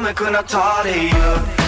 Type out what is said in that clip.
I'm gonna con Natalia